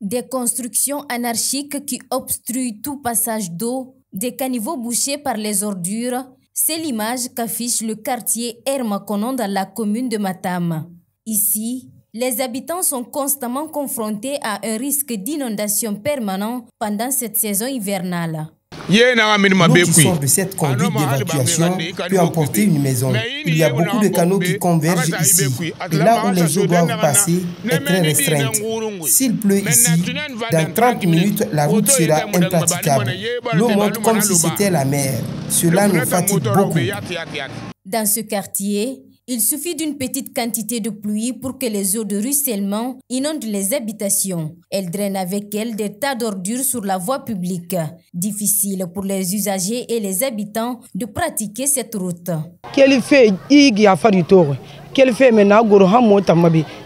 Des constructions anarchiques qui obstruent tout passage d'eau, des caniveaux bouchés par les ordures, c'est l'image qu'affiche le quartier Hermakonon dans la commune de Matam. Ici, les habitants sont constamment confrontés à un risque d'inondation permanent pendant cette saison hivernale. L'eau qui sort de cette conduite d'évacuation peut emporter une maison. Il y a beaucoup de canaux qui convergent ici. Et là où les eaux doivent passer est très restreinte. S'il pleut ici, dans 30 minutes, la route sera impraticable. L'eau monte comme si c'était la mer. Cela nous fatigue beaucoup. Dans ce quartier, il suffit d'une petite quantité de pluie pour que les eaux de ruissellement inondent les habitations. Elles drainent avec elles des tas d'ordures sur la voie publique. Difficile pour les usagers et les habitants de pratiquer cette route.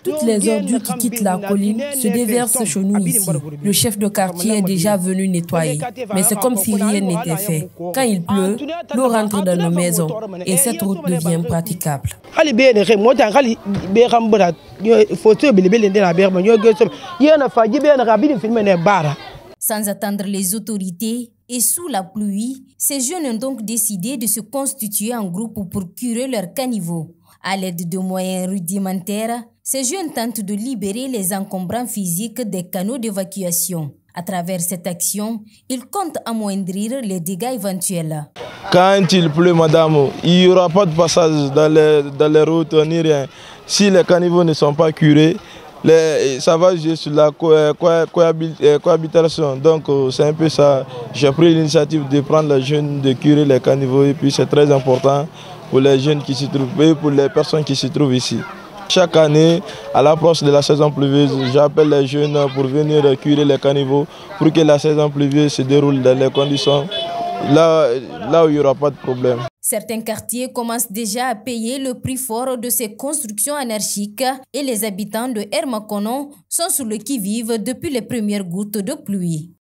Toutes les ordures qui quittent la colline se déversent chez nous ici. Le chef de quartier est déjà venu nettoyer, mais c'est comme si rien n'était fait. Quand il pleut, l'eau rentre dans nos maisons. Et cette route devient praticable. Sans attendre les autorités et sous la pluie, ces jeunes ont donc décidé de se constituer en groupe pour curer leurs caniveaux. À l'aide de moyens rudimentaires, ces jeunes tentent de libérer les encombrants physiques des canaux d'évacuation. À travers cette action, ils comptent amoindrir les dégâts éventuels. Quand il pleut, madame, il n'y aura pas de passage dans les, dans les routes ni rien. Si les caniveaux ne sont pas curés, les, ça va jouer sur la cohabitation. Donc c'est un peu ça. J'ai pris l'initiative de prendre les jeunes, de curer les caniveaux et puis c'est très important pour les jeunes qui s'y trouvent et pour les personnes qui s'y trouvent ici. Chaque année, à l'approche de la saison pluvieuse, j'appelle les jeunes pour venir curer les caniveaux pour que la saison pluvieuse se déroule dans les conditions là, là où il n'y aura pas de problème. Certains quartiers commencent déjà à payer le prix fort de ces constructions anarchiques et les habitants de Hermakonon sont sur le qui-vive depuis les premières gouttes de pluie.